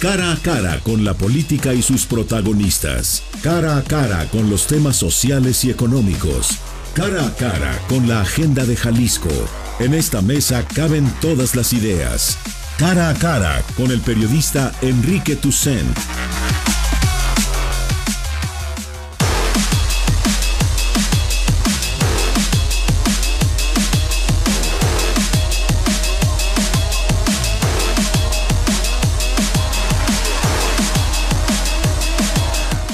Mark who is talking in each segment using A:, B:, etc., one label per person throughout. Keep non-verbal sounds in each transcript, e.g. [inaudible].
A: Cara a cara con la política y sus protagonistas. Cara a cara con los temas sociales y económicos. Cara a cara con la agenda de Jalisco. En esta mesa caben todas las ideas. Cara a cara con el periodista Enrique Tucent.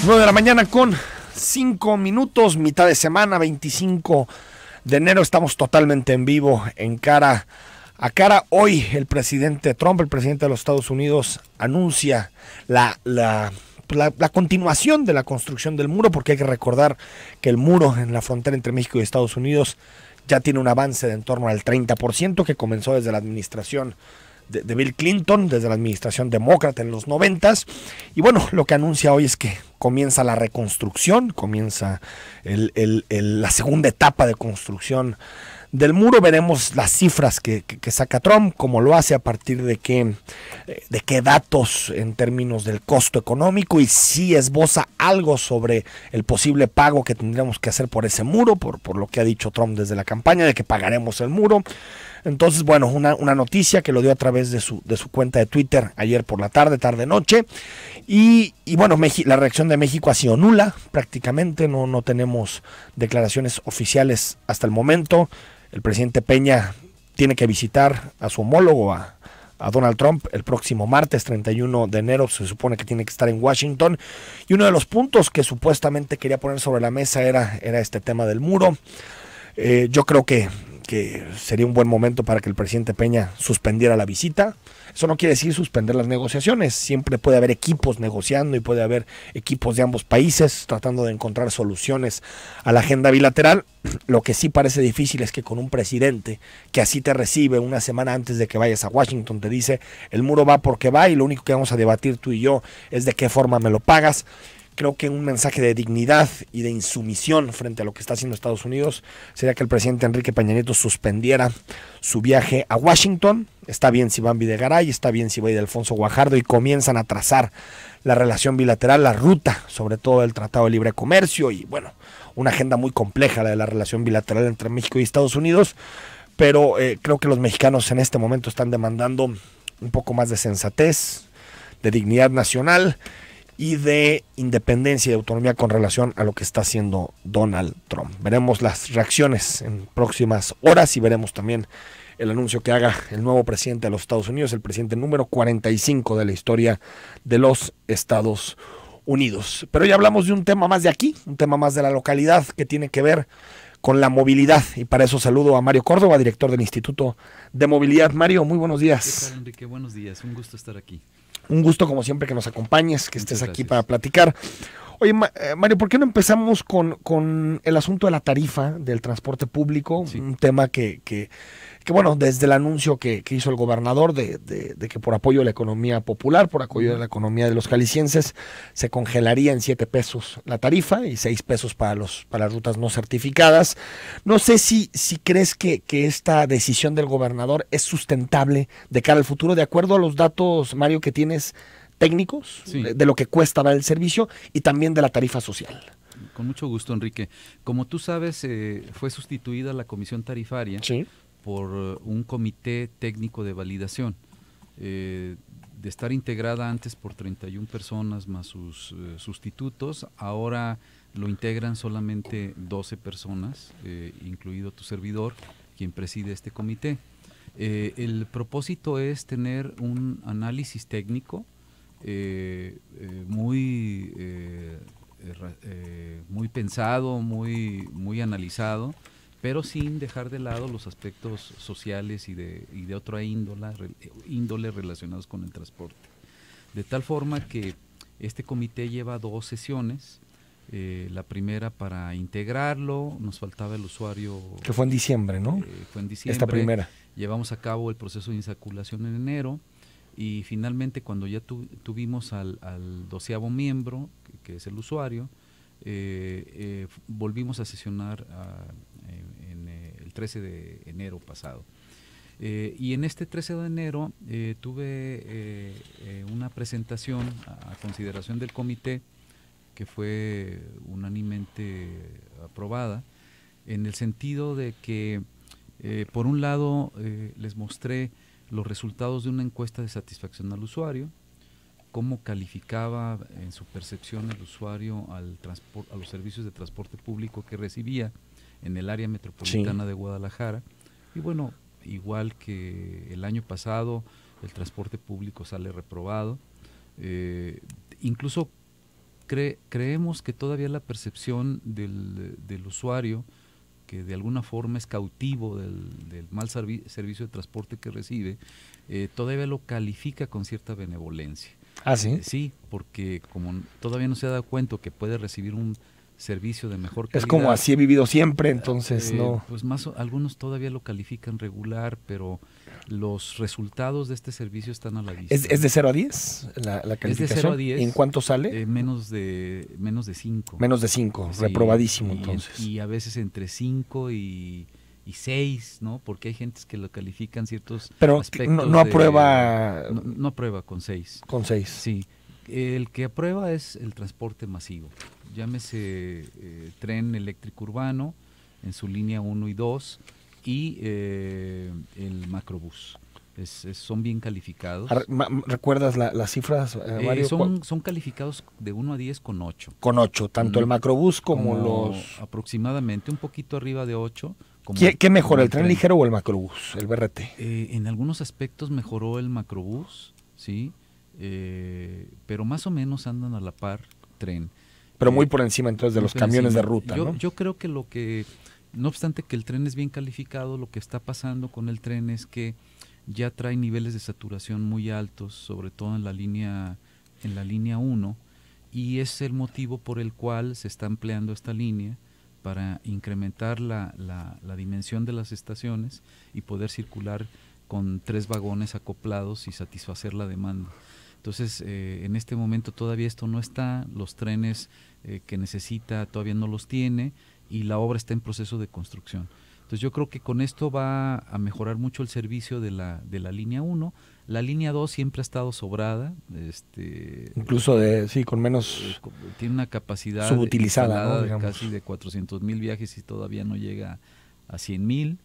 B: Nueve de la mañana con cinco minutos, mitad de semana, 25 de enero. Estamos totalmente en vivo, en cara a cara. Hoy el presidente Trump, el presidente de los Estados Unidos, anuncia la, la, la, continuación de la construcción del muro, porque hay que recordar que el muro en la frontera entre México y Estados Unidos ya tiene un avance de en torno al 30% que comenzó desde la administración de, Bill Clinton, desde la administración demócrata en los noventas. Y bueno, lo que anuncia hoy es que comienza la reconstrucción, comienza la segunda etapa de construcción del muro. Veremos las cifras que, saca Trump, cómo lo hace, a partir de qué, de qué datos en términos del costo económico y si esboza algo sobre el posible pago que tendríamos que hacer por ese muro, por, por lo que ha dicho Trump desde la campaña, de que pagaremos el muro. Entonces, bueno, una, una noticia que lo dio a través de su, de su cuenta de Twitter ayer por la tarde, tarde-noche. Y, y, bueno, la reacción de México ha sido nula prácticamente, no, no tenemos declaraciones oficiales hasta el momento. El presidente Peña tiene que visitar a su homólogo, a, a Donald Trump el próximo martes 31 de enero. Se supone que tiene que estar en Washington. Y uno de los puntos que supuestamente quería poner sobre la mesa era, era este tema del muro. Eh, yo creo que que sería un buen momento para que el presidente Peña suspendiera la visita. Eso no quiere decir suspender las negociaciones. Siempre puede haber equipos negociando y puede haber equipos de ambos países tratando de encontrar soluciones a la agenda bilateral. [clears throat] Lo que sí parece difícil es que con un presidente que así te recibe una semana antes de que vayas a Washington, te dice el muro va porque va y lo único que vamos a debatir tú y yo es de qué forma me lo pagas creo que un mensaje de dignidad y de insumisión frente a lo que está haciendo Estados Unidos sería que el presidente Enrique Peña Nieto suspendiera su viaje a Washington. Está bien si van Videgaray, está bien si va de Alfonso Guajardo y comienzan a trazar la relación bilateral, la ruta, sobre todo el Tratado de Libre Comercio y bueno, una agenda muy compleja la de la relación bilateral entre México y Estados Unidos. Pero eh, creo que los mexicanos en este momento están demandando un poco más de sensatez, de dignidad nacional y de independencia y autonomía con relación a lo que está haciendo Donald Trump. Veremos las reacciones en próximas horas y veremos también el anuncio que haga el nuevo presidente de los Estados Unidos, el presidente número 45 de la historia de los Estados Unidos. Pero ya hablamos de un tema más de aquí, un tema más de la localidad que tiene que ver con la movilidad. Y para eso saludo a Mario Córdoba, director del Instituto de Movilidad. Mario, muy buenos días.
C: ¿Qué Enrique? Buenos días, un gusto estar aquí.
B: Un gusto como siempre que nos acompañes, que estés aquí para platicar. Oye, eh, Mario, ¿por qué no empezamos con, con, el asunto de la tarifa del transporte público? Un tema que, que, que bueno, desde el anuncio que, hizo el gobernador de, que por apoyo a la economía popular, por apoyo a la economía de los jaliscienses, se congelaría en siete pesos la tarifa y seis pesos para, los, para las rutas no certificadas. No sé si, si crees que, esta decisión del gobernador es sustentable de cara al futuro, de acuerdo a los datos, Mario, que tienes técnicos, de, lo que cuesta dar el servicio y también de la tarifa social.
C: Con mucho gusto, Enrique. Como tú sabes, eh, fue sustituida la comisión tarifaria. Sí por eh, un comité técnico de validación. Eh, de estar integrada antes por 31 personas más sus eh, sustitutos, ahora lo integran solamente 12 personas, incluido tu servidor, quien preside este comité. el propósito es tener un análisis técnico muy, muy pensado, muy, muy analizado, pero sin dejar de lado los aspectos sociales y de, y de otra índole, índole relacionados con el transporte. De tal forma que este comité lleva dos sesiones. Eh, la primera para integrarlo, nos faltaba el usuario.
B: Que fue en diciembre, ¿no?
C: Eh, fue en diciembre.
B: Esta primera.
C: Llevamos a cabo el proceso de insaculación en enero y finalmente cuando ya tuvimos al, doceavo miembro, que, es el usuario, eh, volvimos a sesionar a, 13 de enero pasado. Eh, y en este 13 de enero eh, tuve una presentación a, consideración del comité que fue unánimemente aprobada, en el sentido de que, por un lado, les mostré los resultados de una encuesta de satisfacción al usuario, cómo calificaba en su percepción el usuario al a los servicios de transporte público que recibía en el área metropolitana de Guadalajara. Y bueno, igual que el año pasado, el transporte público sale reprobado. Eh, incluso creemos que todavía la percepción del, del, usuario, que de alguna forma es cautivo del, mal servicio de transporte que recibe, eh, todavía lo califica con cierta benevolencia.
B: Ah, sí.
C: Eh, sí, porque como todavía no se ha dado cuenta que puede recibir un servicio de mejor calidad.
B: Es como así he vivido siempre, entonces
C: eh,
B: no.
C: Pues más, algunos todavía lo califican regular, pero los resultados de este servicio están a la vista.
B: ¿Es, de 0 a 10 la, calificación? Es de 0 a 10. ¿En cuánto sale?
C: Eh, menos de menos de 5.
B: Menos de 5, reprobadísimo entonces.
C: y a veces entre 5 y y seis, ¿no? Porque hay gentes que lo califican ciertos
B: Pero no, no aprueba...
C: no, aprueba con seis.
B: Con seis.
C: Sí. El que aprueba es el transporte masivo. Llámese eh, tren eléctrico urbano en su línea 1 y 2 y eh, el macrobús. Es, son bien calificados.
B: ¿Recuerdas las cifras,
C: eh, son, son calificados de 1 a 10 con 8.
B: Con 8, tanto el macrobús como, los...
C: Aproximadamente, un poquito arriba de 8
B: ¿Qué, mejora, el tren, ligero o el macrobús, el BRT?
C: Eh, en algunos aspectos mejoró el macrobús, sí, eh, pero más o menos andan a la par tren.
B: Pero muy eh, por encima entonces de los camiones de ruta,
C: yo, Yo creo que lo que, no obstante que el tren es bien calificado, lo que está pasando con el tren es que ya trae niveles de saturación muy altos, sobre todo en la línea en la línea 1, y es el motivo por el cual se está empleando esta línea para incrementar la, la, dimensión de las estaciones y poder circular con tres vagones acoplados y satisfacer la demanda. Entonces, eh, en este momento todavía esto no está, los trenes eh, que necesita todavía no los tiene y la obra está en proceso de construcción. Entonces yo creo que con esto va a mejorar mucho el servicio de la, de la línea 1. La línea 2 siempre ha estado sobrada. Este,
B: Incluso de, sí, con menos...
C: Eh, tiene una capacidad
B: subutilizada,
C: de casi de 400 mil viajes y todavía no llega a 100 mil.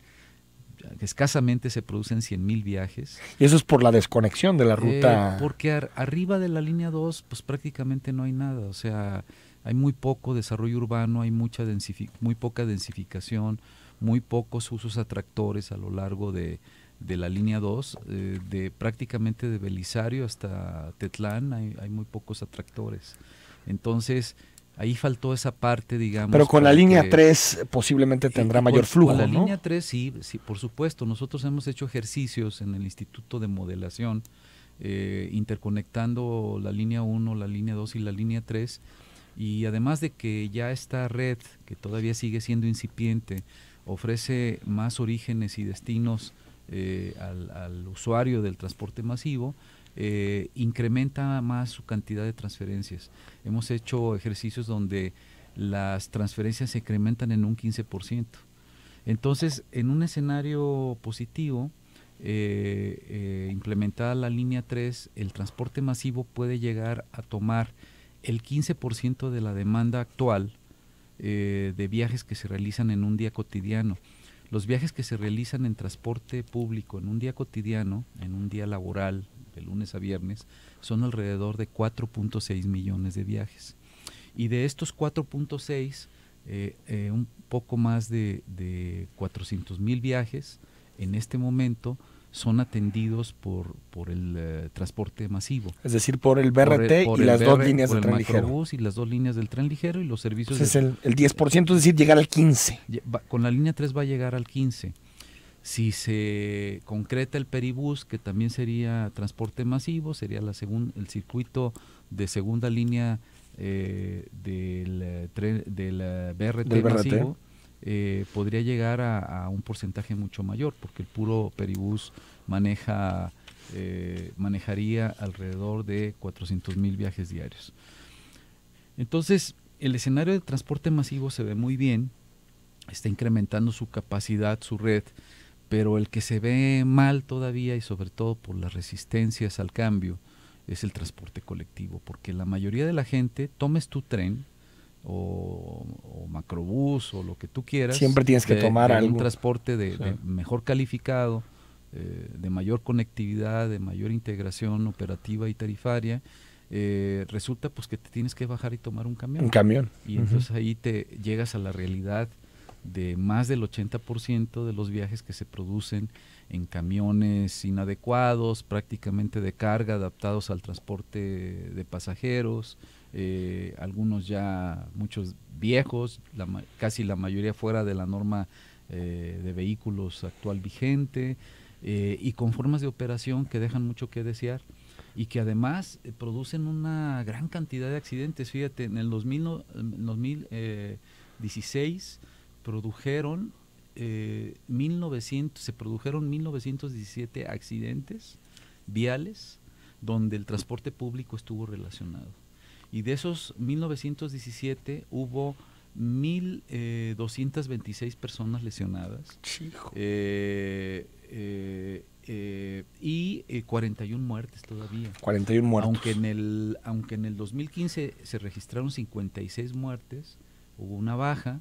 C: Escasamente se producen 100 mil viajes.
B: Y eso es por la desconexión de la eh, ruta.
C: porque arriba de la línea 2 pues prácticamente no hay nada. O sea, hay muy poco desarrollo urbano, hay mucha muy poca densificación muy pocos usos atractores a lo largo de, la línea 2, eh, de prácticamente de Belisario hasta Tetlán hay, hay, muy pocos atractores. Entonces, ahí faltó esa parte, digamos.
B: Pero con la línea 3 posiblemente tendrá mayor flujo. Con
C: la línea 3 sí, sí, por supuesto. Nosotros hemos hecho ejercicios en el Instituto de Modelación, eh, interconectando la línea 1, la línea 2 y la línea 3. Y además de que ya esta red, que todavía sigue siendo incipiente, ofrece más orígenes y destinos eh, al, usuario del transporte masivo, eh, incrementa más su cantidad de transferencias. Hemos hecho ejercicios donde las transferencias se incrementan en un 15%. Entonces, en un escenario positivo, eh, implementada la línea 3, el transporte masivo puede llegar a tomar el 15% de la demanda actual eh, de viajes que se realizan en un día cotidiano. Los viajes que se realizan en transporte público en un día cotidiano, en un día laboral, de lunes a viernes, son alrededor de 4.6 millones de viajes. Y de estos 4.6, eh, eh, un poco más de, de 400 mil viajes en este momento son atendidos por, por el eh, transporte masivo.
B: Es decir, por el BRT y las dos líneas del tren ligero.
C: y las dos líneas del tren ligero y los servicios...
B: es el, el 10%, es decir, llegar al 15%.
C: con la línea 3 va a llegar al 15%. Si se concreta el peribús, que también sería transporte masivo, sería la el circuito de segunda línea eh, del, eh, del BRT, masivo, eh, podría llegar a, un porcentaje mucho mayor, porque el puro Peribús maneja, eh, manejaría alrededor de 400 mil viajes diarios. Entonces, el escenario de transporte masivo se ve muy bien, está incrementando su capacidad, su red, pero el que se ve mal todavía y sobre todo por las resistencias al cambio es el transporte colectivo, porque la mayoría de la gente, tomes tu tren o, macrobús o lo que tú quieras,
B: siempre tienes que tomar
C: un transporte de, mejor calificado, eh, de mayor conectividad, de mayor integración operativa y tarifaria, eh, resulta pues que te tienes que bajar y tomar un camión.
B: Un camión.
C: Y entonces ahí te llegas a la realidad de más del 80% de los viajes que se producen en camiones inadecuados, prácticamente de carga, adaptados al transporte de pasajeros, eh, algunos ya muchos viejos, casi la mayoría fuera de la norma eh, de vehículos actual vigente, eh, y con formas de operación que dejan mucho que desear y que además producen una gran cantidad de accidentes. Fíjate, en el 2016 produjeron eh, 1900, se produjeron 1917 accidentes viales donde el transporte público estuvo relacionado. Y de esos 1917 hubo 1.226 eh, personas lesionadas eh, eh, eh, y 41 muertes todavía.
B: 41 muertes.
C: Aunque en, el, aunque en el 2015 se registraron 56 muertes, hubo una baja,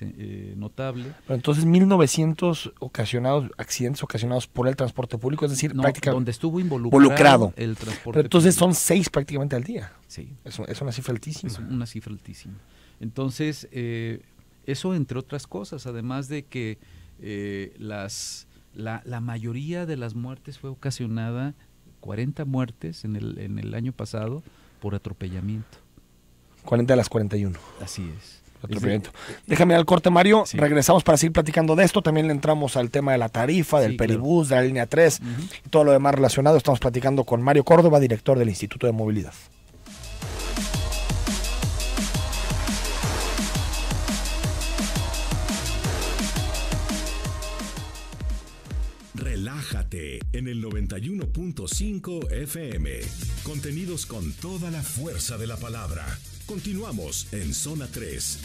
C: eh, notable.
B: Pero entonces 1900 ocasionados, accidentes ocasionados por el transporte público, es decir, prácticamente
C: donde estuvo involucrado, el transporte.
B: Pero entonces son seis prácticamente al día.
C: Sí.
B: Es, es, una cifra altísima.
C: Es una cifra altísima. Entonces, eh, eso entre otras cosas, además de que eh, las, la, la mayoría de las muertes fue ocasionada, 40 muertes en el, en el año pasado, por atropellamiento.
B: 40 de las 41.
C: Así es.
B: Déjame al corte, Mario. Regresamos para seguir platicando de esto. También le entramos al tema de la tarifa, del peribús, de la línea 3 y todo lo demás relacionado. Estamos platicando con Mario Córdoba, director del Instituto de Movilidad.
A: Relájate en el 91.5 FM. Contenidos con toda la fuerza de la palabra. Continuamos en Zona 3.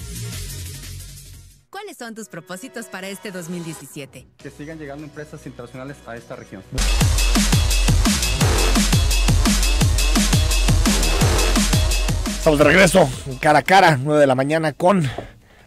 D: ¿Cuáles son tus propósitos para este 2017?
E: Que sigan llegando empresas internacionales a esta región.
B: Estamos de regreso, cara a cara, 9 de la mañana con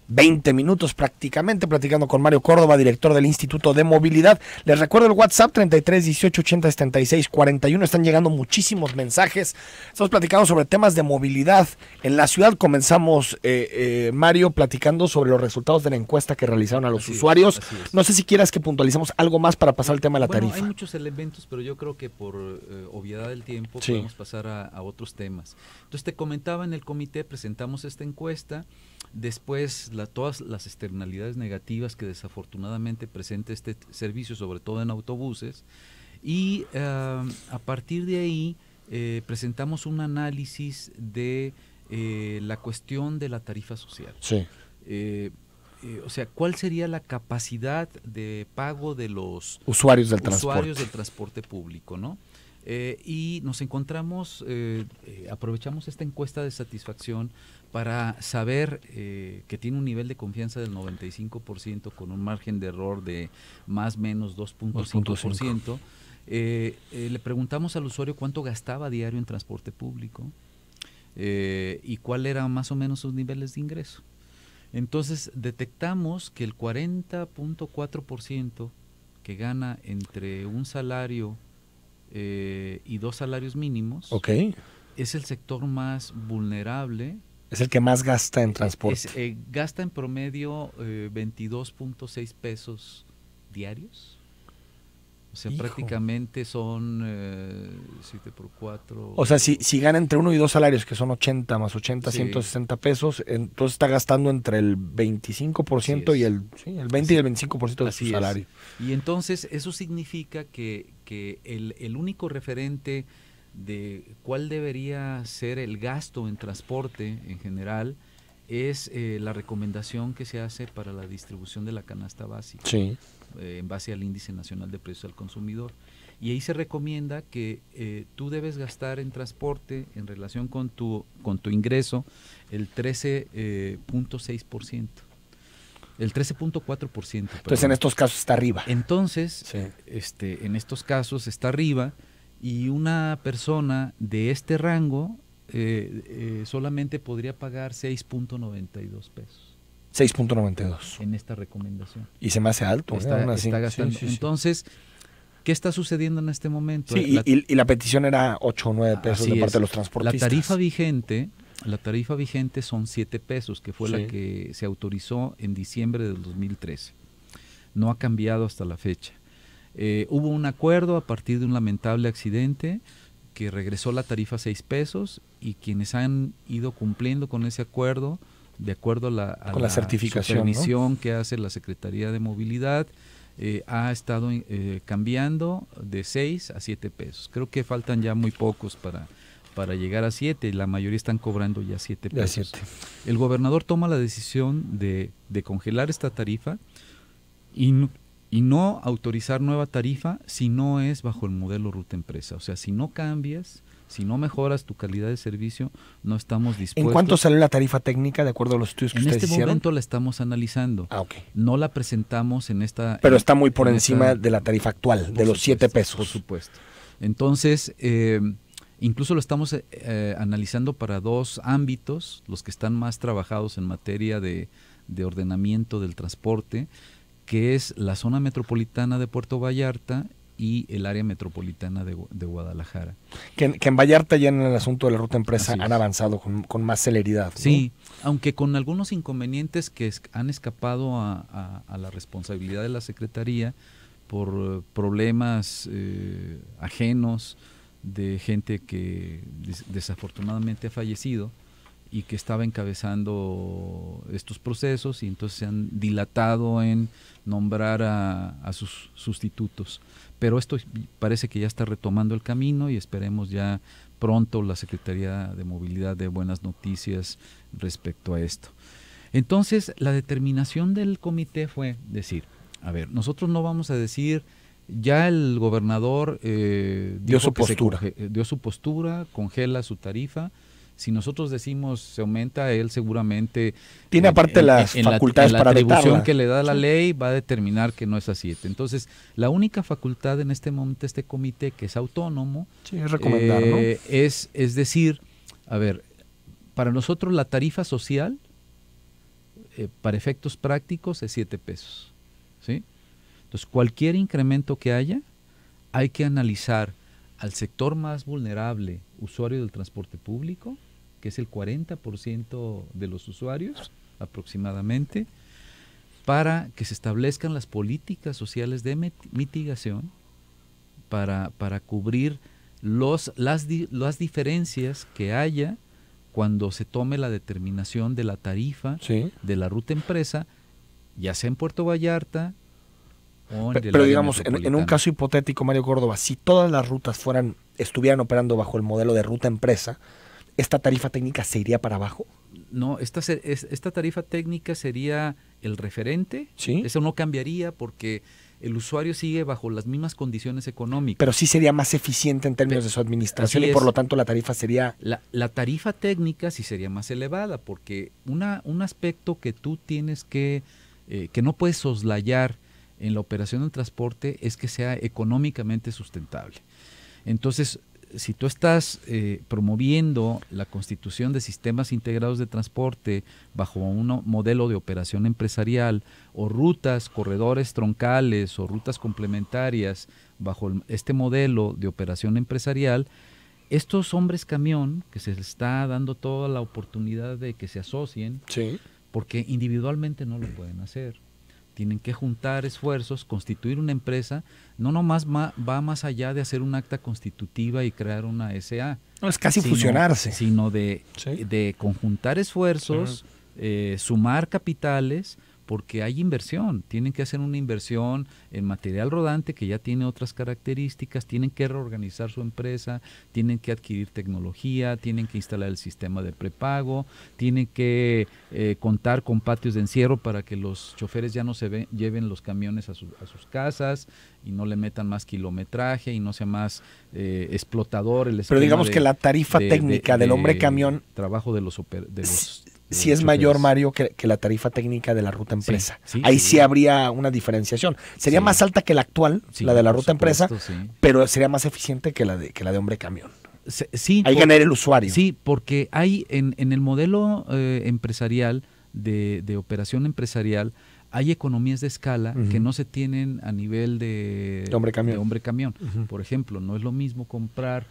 B: 20 minutos prácticamente platicando con Mario Córdoba, director del Instituto de Movilidad. Les recuerdo el WhatsApp 33 18 80 76 41. Están llegando muchísimos mensajes. Estamos platicando sobre temas de movilidad. En la ciudad comenzamos, eh, eh, Mario, platicando sobre los resultados de la encuesta que realizaron a los usuarios. no sé si quieras que puntualicemos algo más para pasar al tema de la tarifa.
C: Hay muchos elementos, pero yo creo que por eh, obviedad del tiempo podemos pasar a, a otros temas. Entonces te comentaba en el comité, presentamos esta encuesta. Después, todas las externalidades negativas que desafortunadamente presenta este servicio, sobre todo en autobuses. Y a partir de ahí eh, presentamos un análisis de eh, la cuestión de la tarifa social.
B: Sí.
C: Eh, o sea, ¿cuál sería la capacidad de pago de los
B: usuarios del
C: usuarios del transporte público, ¿no? Y nos encontramos, aprovechamos esta encuesta de satisfacción para saber eh, que tiene un nivel de confianza del 95% con un margen de error de más o menos 2.5%, eh, eh, le preguntamos al usuario cuánto gastaba diario en transporte público y cuál eran más o menos sus niveles de ingreso. Entonces detectamos que el 40.4% que gana entre un salario y dos salarios mínimos es el sector más vulnerable
B: es el que más gasta en transporte.
C: Eh, gasta en promedio 22.6 eh, pesos diarios. O sea, prácticamente son 7 eh, por 4.
B: O sea, si, si gana entre uno y dos salarios, que son 80 más 80, 160 pesos, entonces está gastando entre el 25% y el, sí, el 20 y el 25% de su salario.
C: Y entonces eso significa que, el único referente de cuál debería ser el gasto en transporte en general es eh, la recomendación que se hace para la distribución de la canasta básica
B: eh,
C: en base al índice nacional de precios al consumidor. Y ahí se recomienda que eh, tú debes gastar en transporte en relación con tu, con tu ingreso el 13.6%. El 13.4%.
B: Entonces en estos casos está arriba.
C: Entonces, este, en estos casos está arriba y una persona de este rango eh, eh, solamente podría pagar 6.92 pesos.
B: 6.92.
C: En esta recomendación.
B: Y se me hace alto.
C: Está, gastando. Entonces, ¿qué está sucediendo en este momento?
B: Sí, y, la, petición era 8 o 9 pesos de parte de los transportistas.
C: La tarifa vigente, la tarifa vigente son 7 pesos, que fue la que se autorizó en diciembre del 2013. No ha cambiado hasta la fecha. Eh, hubo un acuerdo a partir de un lamentable accidente que regresó la tarifa a 6 pesos y quienes han ido cumpliendo con ese acuerdo, de acuerdo a la,
B: la, certificación
C: que hace la Secretaría de Movilidad, eh, ha estado eh, cambiando de 6 a 7 pesos. Creo que faltan ya muy pocos para, para llegar a 7 y la mayoría están cobrando ya 7 pesos. El gobernador toma la decisión de, de congelar esta tarifa y y no autorizar nueva tarifa si no es bajo el modelo ruta empresa. O sea, si no cambias, si no mejoras tu calidad de servicio, no estamos dispuestos.
B: ¿En cuánto sale la tarifa técnica de acuerdo a los estudios que
C: en
B: ustedes
C: este momento la estamos analizando.
B: Ah, ok.
C: No la presentamos en esta.
B: Pero está muy por encima de la tarifa actual, de los 7 pesos.
C: Por supuesto. Entonces, eh, incluso lo estamos eh, analizando para dos ámbitos, los que están más trabajados en materia de, de ordenamiento del transporte que es la zona metropolitana de Puerto Vallarta y el área metropolitana de, Guadalajara.
B: Que, en Vallarta ya en el asunto de la ruta empresa han avanzado con, más celeridad.
C: Sí, aunque con algunos inconvenientes que han escapado a, la responsabilidad de la Secretaría por problemas eh, ajenos de gente que desafortunadamente ha fallecido y que estaba encabezando estos procesos y entonces se han dilatado en nombrar a, sus sustitutos. Pero esto parece que ya está retomando el camino y esperemos ya pronto la Secretaría de Movilidad de buenas noticias respecto a esto. Entonces, la determinación del comité fue decir, a ver, nosotros no vamos a decir, ya el gobernador
B: eh, dio su postura.
C: dio su postura, congela su tarifa, si nosotros decimos se aumenta, él seguramente
B: tiene aparte las facultades
C: la,
B: para
C: atribución que le da la ley va a determinar que no es a 7. Entonces, la única facultad en este momento este comité que es autónomo
B: es recomendar,
C: eh, es es decir, a ver, para nosotros la tarifa social eh, para efectos prácticos es 7 pesos, ¿sí? Entonces, cualquier incremento que haya hay que analizar al sector más vulnerable, usuario del transporte público, que es el 40% de los usuarios aproximadamente, para que se establezcan las políticas sociales de mitigación para, para cubrir los, las, las diferencias que haya cuando se tome la determinación de la tarifa de la ruta empresa, ya sea en Puerto Vallarta,
B: pero, digamos, en, un caso hipotético, Mario Córdoba, si todas las rutas fueran, estuvieran operando bajo el modelo de ruta empresa, ¿esta tarifa técnica se iría para abajo?
C: No, esta, esta tarifa técnica sería el referente.
B: ¿Sí?
C: Eso no cambiaría porque el usuario sigue bajo las mismas condiciones económicas.
B: Pero sí sería más eficiente en términos de su administración y por lo tanto la tarifa sería...
C: La, la, tarifa técnica sí sería más elevada porque una, un aspecto que tú tienes que, eh, que no puedes soslayar en la operación del transporte es que sea económicamente sustentable. Entonces, si tú estás eh, promoviendo la constitución de sistemas integrados de transporte bajo un modelo de operación empresarial o rutas, corredores troncales o rutas complementarias bajo este modelo de operación empresarial, estos hombres camión que se les está dando toda la oportunidad de que se asocien, porque individualmente no lo pueden hacer tienen que juntar esfuerzos, constituir una empresa, no nomás va más allá de hacer un acta constitutiva y crear una SA.
B: No, es casi fusionarse.
C: Sino de, de conjuntar esfuerzos, eh, sumar capitales porque hay inversión, tienen que hacer una inversión en material rodante que ya tiene otras características, tienen que reorganizar su empresa, tienen que adquirir tecnología, tienen que instalar el sistema de prepago, tienen que eh, contar con patios de encierro para que los choferes ya no se lleven los camiones a, sus casas y no le metan más kilometraje y no sea más eh, explotador el
B: Pero digamos que la tarifa técnica del hombre camión
C: trabajo de los, de los
B: sí es mayor, Mario, que, la tarifa técnica de la ruta empresa. Ahí sí, habría una diferenciación. Sería más alta que la actual, la de la ruta empresa, pero sería más eficiente que la de, que la de hombre camión.
C: Sí,
B: hay que ganar el usuario.
C: Sí, porque hay en, en el modelo eh, empresarial, de, de, operación empresarial, hay economías de escala que no se tienen a nivel de,
B: hombre camión.
C: hombre -camión. Por ejemplo, no es lo mismo comprar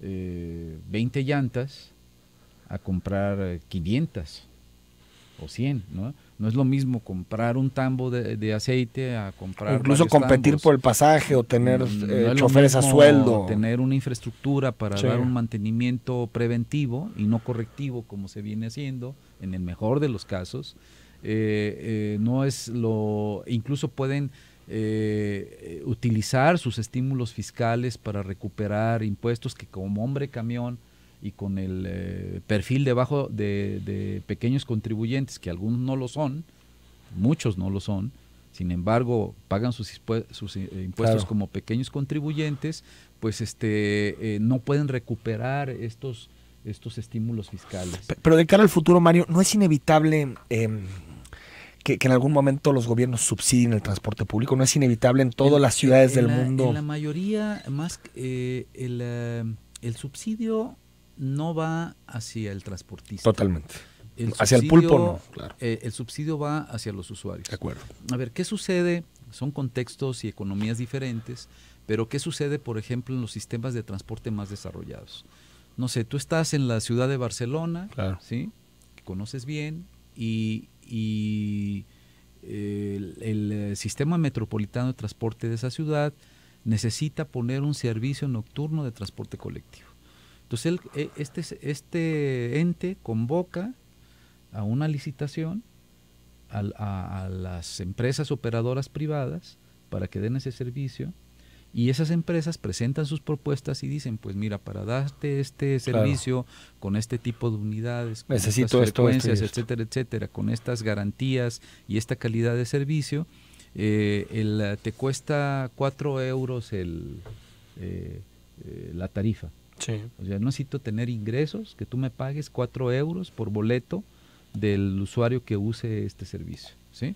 C: eh, 20 llantas a comprar 500 eh, o 100, ¿no? No es lo mismo comprar un tambo de, aceite a comprar.
B: incluso competir por el pasaje o tener mm, eh, choferes a sueldo.
C: Tener una infraestructura para dar un mantenimiento preventivo y no correctivo como se viene haciendo, en el mejor de los casos. Eh, no es lo. Incluso pueden utilizar sus estímulos fiscales para recuperar impuestos que como hombre camión y con el eh, perfil debajo de, de, pequeños contribuyentes, que algunos no lo son, muchos no lo son, sin embargo pagan sus, sus eh, impuestos como pequeños contribuyentes, pues este, eh, no pueden recuperar estos, estos estímulos fiscales.
B: Pero de cara al futuro, Mario, ¿no es inevitable... Em, que, en algún momento los gobiernos subsidien el transporte público. No es inevitable en todas las ciudades del mundo.
C: En la mayoría, más el, el, subsidio no va hacia el transportista.
B: Totalmente. hacia el pulpo no, claro.
C: Eh, el subsidio va hacia los usuarios.
B: De acuerdo.
C: A ver, ¿qué sucede? Son contextos y economías diferentes, pero ¿qué sucede, por ejemplo, en los sistemas de transporte más desarrollados? No sé, tú estás en la ciudad de Barcelona, ¿sí? Que conoces bien, y, el, el sistema metropolitano de transporte de esa ciudad necesita poner un servicio nocturno de transporte colectivo. Entonces, eh, este, este ente convoca a una licitación a, las empresas operadoras privadas para que den ese servicio y esas empresas presentan sus propuestas y dicen, pues mira, para darte este servicio con este tipo de unidades, con
B: Necesito
C: estas frecuencias, etcétera, etcétera, con estas garantías y esta calidad de servicio, eh, el, te cuesta cuatro euros el, eh, la tarifa. O sea, no necesito tener ingresos, que tú me pagues 4 euros por boleto del usuario que use este servicio. ¿sí?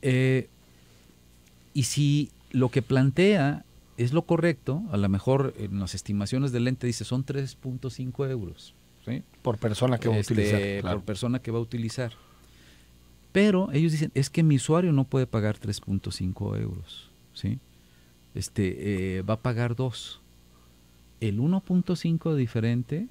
C: Eh, y si lo que plantea es lo correcto, a lo mejor en las estimaciones del ente dice son 3.5 euros. ¿sí?
B: Por persona que va a este, utilizar.
C: Por persona que va a utilizar. Pero ellos dicen, es que mi usuario no puede pagar 3.5 euros. ¿sí? Este, eh, va a pagar 2 el 1.5 diferente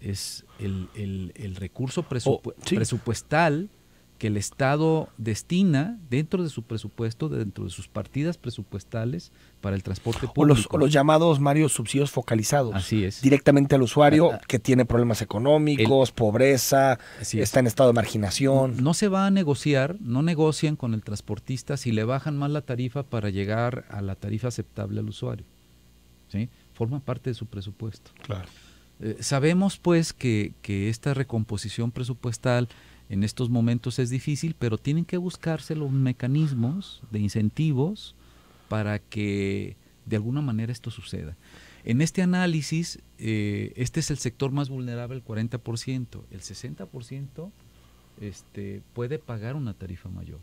C: es el, recurso oh, presupuestal que el Estado destina dentro de su presupuesto, dentro de sus partidas presupuestales para el transporte público.
B: O los, llamados, Mario, subsidios focalizados.
C: Así es.
B: Directamente al usuario que tiene problemas económicos, pobreza, está en estado de marginación.
C: No se va a negociar, no negocian con el transportista si le bajan más la tarifa para llegar a la tarifa aceptable al usuario. ¿sí? Forma parte de su presupuesto.
B: Claro.
C: Eh, sabemos pues que, esta recomposición presupuestal en estos momentos es difícil, pero tienen que buscarse los mecanismos de incentivos para que de alguna manera esto suceda. En este análisis, eh, este es el sector más vulnerable, el 40%. El 60% este, puede pagar una tarifa mayor.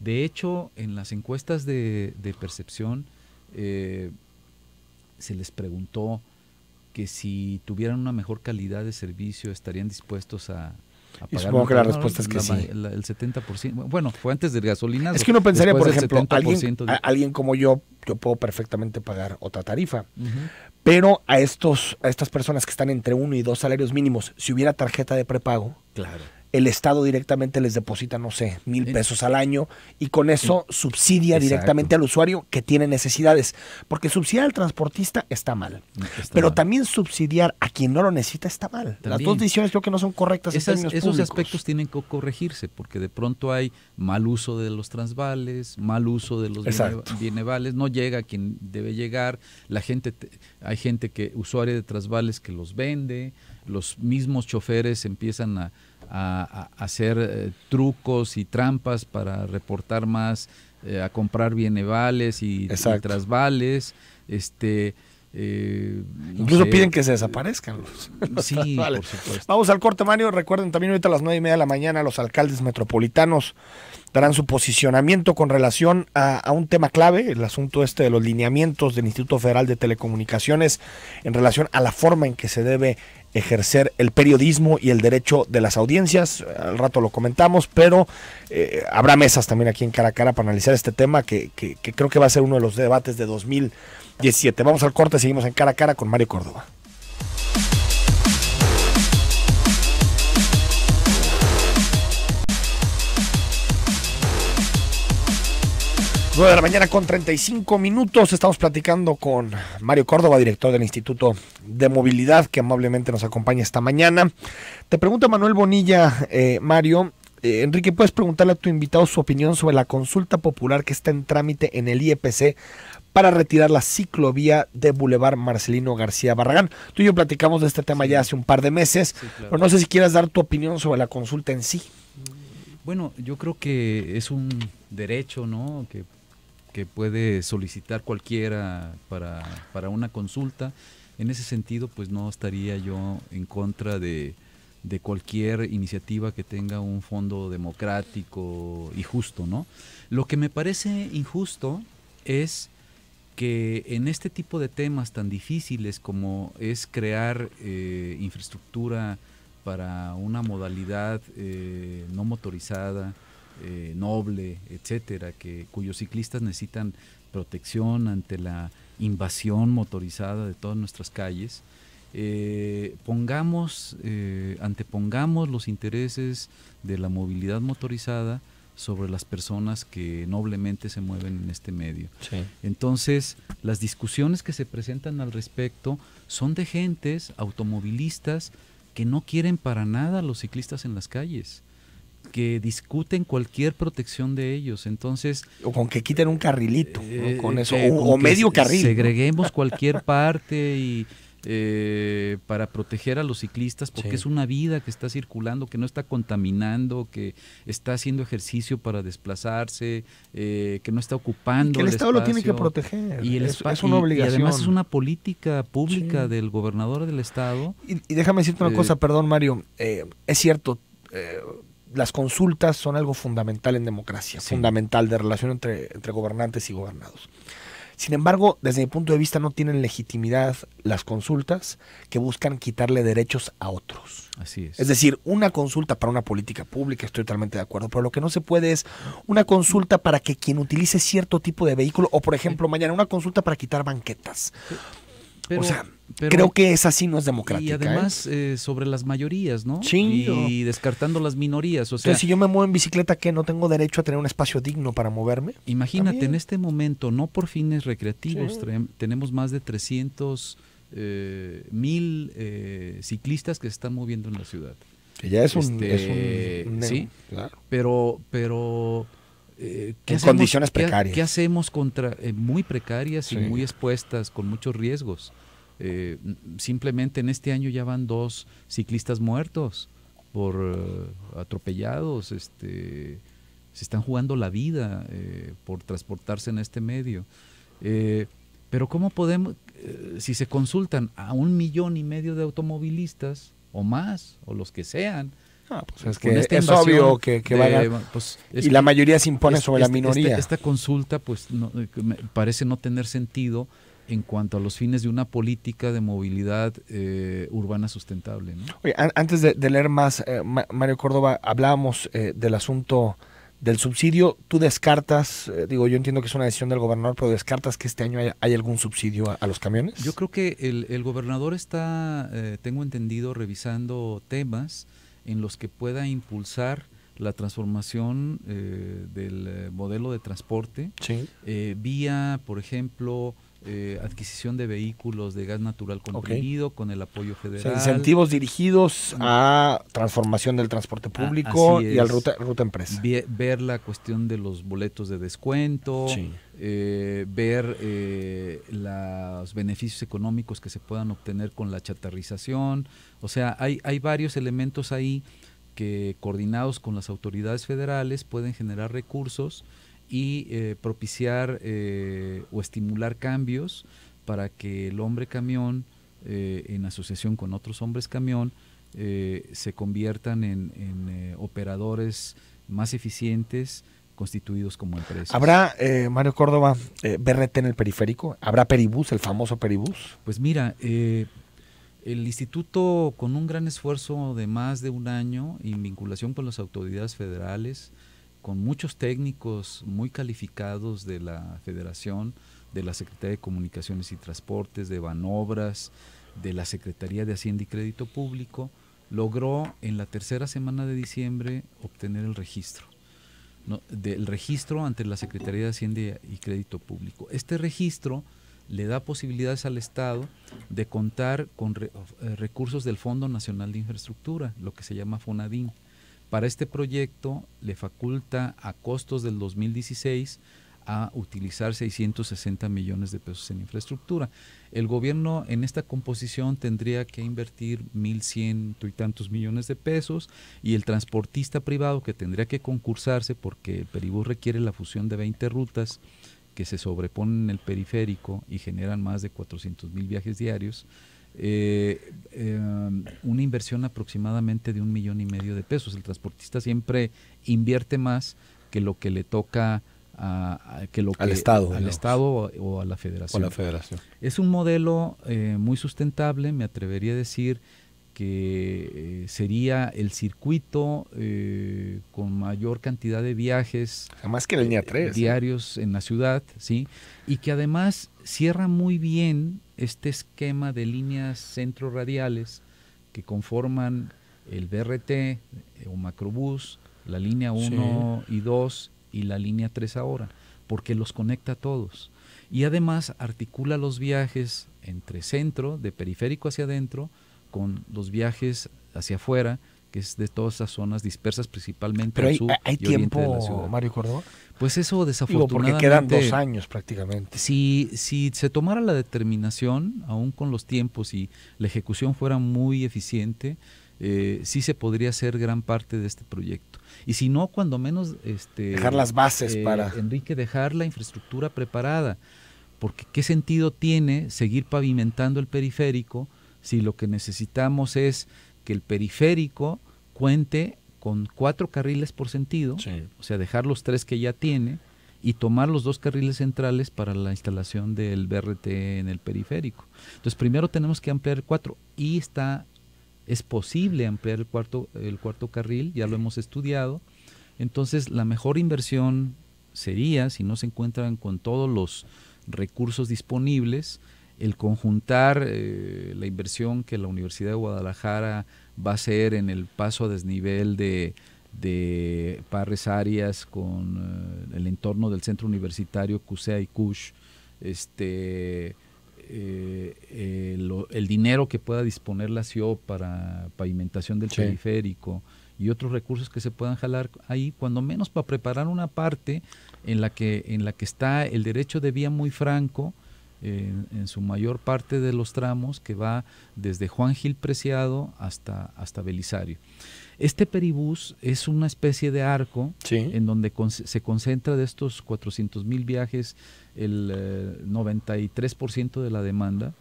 C: De hecho, en las encuestas de, percepción, eh, se les preguntó que si tuvieran una mejor calidad de servicio estarían dispuestos a,
B: pagar. supongo que la respuesta es que sí.
C: el 70%. Bueno, fue antes del gasolina.
B: Es que uno pensaría, por ejemplo, alguien, alguien, como yo, yo puedo perfectamente pagar otra tarifa. Pero a, estos, a estas personas que están entre uno y dos salarios mínimos, si hubiera tarjeta de prepago,
C: claro
B: el Estado directamente les deposita, no sé, mil pesos al año y con eso subsidia directamente al usuario que tiene necesidades. Porque subsidiar al transportista está mal. pero también subsidiar a quien no lo necesita está mal. Las dos decisiones creo que no son correctas.
C: esos aspectos tienen que corregirse porque de pronto hay mal uso de los transvales, mal uso de los bienevales, no llega a quien debe llegar. La gente, hay gente que, usuaria de transvales que los vende, los mismos choferes empiezan a a, hacer eh, trucos y trampas para reportar más, eh, a comprar bienevales y, y, trasvales. Este,
B: Eh, Incluso piden que se desaparezcan. [laughs]
C: sí, por supuesto.
B: Vamos al corte, Mario. Recuerden también ahorita a las nueve y media de la mañana los alcaldes metropolitanos darán su posicionamiento con relación a, un tema clave, el asunto este de los lineamientos del Instituto Federal de Telecomunicaciones en relación a la forma en que se debe ejercer el periodismo y el derecho de las audiencias. Al rato lo comentamos, pero eh, habrá mesas también aquí en cara a cara para analizar este tema que, que creo que va a ser uno de los debates de 2017. Vamos al corte, seguimos en cara a cara con Mario Córdoba. 9 de la mañana con 35 minutos. Estamos platicando con Mario Córdoba, director del Instituto de Movilidad, que amablemente nos acompaña esta mañana. Te pregunta Manuel Bonilla, eh, Mario. Eh, Enrique, ¿puedes preguntarle a tu invitado su opinión sobre la consulta popular que está en trámite en el IEPC para retirar la ciclovía de Boulevard Marcelino García Barragán? Tú y yo platicamos de este tema ya hace un par de meses, pero no sé si quieras dar tu opinión sobre la consulta en sí.
C: Bueno, yo creo que es un derecho, ¿no? Que que puede solicitar cualquiera para, para una consulta. En ese sentido, pues no estaría yo en contra de, de cualquier iniciativa que tenga un fondo democrático y justo, ¿no? Lo que me parece injusto es que en este tipo de temas tan difíciles como es crear eh, infraestructura para una modalidad eh, no motorizada, eh, noble, etcétera, que, cuyos ciclistas necesitan protección ante la invasión motorizada de todas nuestras calles, eh, pongamos, eh, antepongamos los intereses de la movilidad motorizada sobre las personas que noblemente se mueven en este medio. Entonces, las discusiones que se presentan al respecto son de gentes automovilistas que no quieren para nada a los ciclistas en las calles que discuten cualquier protección de ellos. Entonces.
B: O con que quiten un carrilito, eh, con eso, o, medio carril.
C: Segreguemos [laughs] cualquier parte y. Eh, para proteger a los ciclistas porque es una vida que está circulando, que no está contaminando, que está haciendo ejercicio para desplazarse, eh, que no está ocupando.
B: Que el, Estado lo tiene que proteger.
C: Y el es, una obligación. Y además es una política pública del gobernador del Estado.
B: Y, déjame decirte una cosa, perdón Mario, es cierto las consultas son algo fundamental en democracia, fundamental de relación entre, entre gobernantes y gobernados. Sin embargo, desde mi punto de vista no tienen legitimidad las consultas que buscan quitarle derechos a otros.
C: Así es.
B: Es decir, una consulta para una política pública, estoy totalmente de acuerdo, pero lo que no se puede es una consulta para que quien utilice cierto tipo de vehículo, o por ejemplo, mañana una consulta para quitar banquetas. O sea, Creo que esa sí no es democrática.
C: Y además ¿eh? Eh, sobre las mayorías, ¿no?
B: Sí.
C: Y, descartando las minorías. O sea,
B: si yo me muevo en bicicleta, ¿qué? ¿No tengo derecho a tener un espacio digno para moverme?
C: Imagínate, en este momento, no por fines recreativos, tenemos más de 300 eh, mil ciclistas que se están moviendo en la ciudad.
B: Que ya es un... Este,
C: sí, claro. Pero... pero
B: en condiciones precarias.
C: ¿qué, hacemos contra muy precarias y muy expuestas, con muchos riesgos? Eh, simplemente en este año ya van dos ciclistas muertos por eh, atropellados, este, se están jugando la vida eh, por transportarse en este medio. pero ¿cómo podemos, si se consultan a un millón y medio de automovilistas o más, o los que sean,
B: ah, pues es es obvio que, pues, y la mayoría se impone sobre la minoría.
C: Esta, consulta pues parece no tener sentido en cuanto a los fines de una política de movilidad eh, urbana sustentable.
B: antes de, leer más, eh, Mario Córdoba, hablábamos eh, del asunto del subsidio. ¿Tú descartas, digo, yo entiendo que es una decisión del gobernador, pero descartas que este año hay, algún subsidio a, los camiones?
C: Yo creo que el, el gobernador está, tengo entendido, revisando temas en los que pueda impulsar la transformación del modelo de transporte vía, por ejemplo, eh, adquisición de vehículos de gas natural comprimido con el apoyo federal.
B: incentivos dirigidos a transformación del transporte ah, público y al ruta, ruta empresa.
C: ver la cuestión de los boletos de descuento, eh, ver eh, los beneficios económicos que se puedan obtener con la chatarrización. O sea, hay, hay varios elementos ahí que coordinados con las autoridades federales pueden generar recursos y eh, propiciar eh, o estimular cambios para que el hombre camión, eh, en asociación con otros hombres camión, eh, se conviertan en, en operadores más eficientes, constituidos como empresas.
B: ¿Habrá, Mario Córdoba, BRT en el periférico? ¿Habrá Peribús, el famoso Peribús?
C: Pues mira, el instituto con un gran esfuerzo de más de un año en vinculación con las autoridades federales, con muchos técnicos muy calificados de la federación, de la Secretaría de Comunicaciones y Transportes, de Banobras, de la Secretaría de Hacienda y Crédito Público, logró en la tercera semana de diciembre obtener el registro. del registro ante la Secretaría de Hacienda y Crédito Público. Este registro le da posibilidades al Estado de contar con eh, recursos del Fondo Nacional de Infraestructura, lo que se llama FONADIN. Para este proyecto le faculta a costos del 2016 a utilizar 660 millones de pesos en infraestructura. El gobierno en esta composición tendría que invertir 1.100 y tantos millones de pesos y el transportista privado que tendría que concursarse porque el Peribús requiere la fusión de 20 rutas que se sobreponen en el periférico y generan más de 400 mil viajes diarios, eh, eh, una inversión aproximadamente de un millón y medio de pesos. El transportista siempre invierte más que lo que le toca a, que lo
B: al Estado,
C: al Estado o, a la Federación.
B: la Federación.
C: Es un modelo eh, muy sustentable, me atrevería a decir que sería el circuito con mayor cantidad de viajes
B: más que la línea 3
C: diarios en la ciudad, sí, y que además cierra muy bien este esquema de líneas centro radiales que conforman el BRT eh, o macrobús, la línea 1 y 2 y la línea 3 ahora, porque los conecta a todos. Y además articula los viajes entre centro, de periférico hacia adentro, con los viajes hacia afuera, que es de todas esas zonas dispersas principalmente
B: Pero hay, sur hay tiempo, Mario Córdoba.
C: Pues eso desafortunadamente.
B: porque quedan dos años prácticamente.
C: Si, si se tomara la determinación, aún con los tiempos y la ejecución fuera muy eficiente, eh, sí se podría hacer gran parte de este proyecto. Y si no, cuando menos. Este,
B: dejar las bases
C: eh,
B: para.
C: Enrique, dejar la infraestructura preparada. Porque ¿qué sentido tiene seguir pavimentando el periférico si lo que necesitamos es que el periférico cuente con cuatro carriles por sentido, o sea, dejar los tres que ya tiene y tomar los dos carriles centrales para la instalación del BRT en el periférico. Entonces, primero tenemos que ampliar el cuatro y está es posible ampliar el cuarto el cuarto carril, ya lo hemos estudiado. Entonces, la mejor inversión sería si no se encuentran con todos los recursos disponibles, el conjuntar eh, la inversión que la Universidad de Guadalajara va a ser en el paso a desnivel de, de Parres Arias con eh, el entorno del centro universitario CUSEA y CUSH, este, eh, el, dinero que pueda disponer la CIO para pavimentación del periférico y otros recursos que se puedan jalar ahí, cuando menos para preparar una parte en la que, en la que está el derecho de vía muy franco, en, su mayor parte de los tramos que va desde Juan Gil Preciado hasta, hasta Belisario. Este peribús es una especie de arco en donde se concentra de estos 400 mil viajes el 93% eh, de la demanda.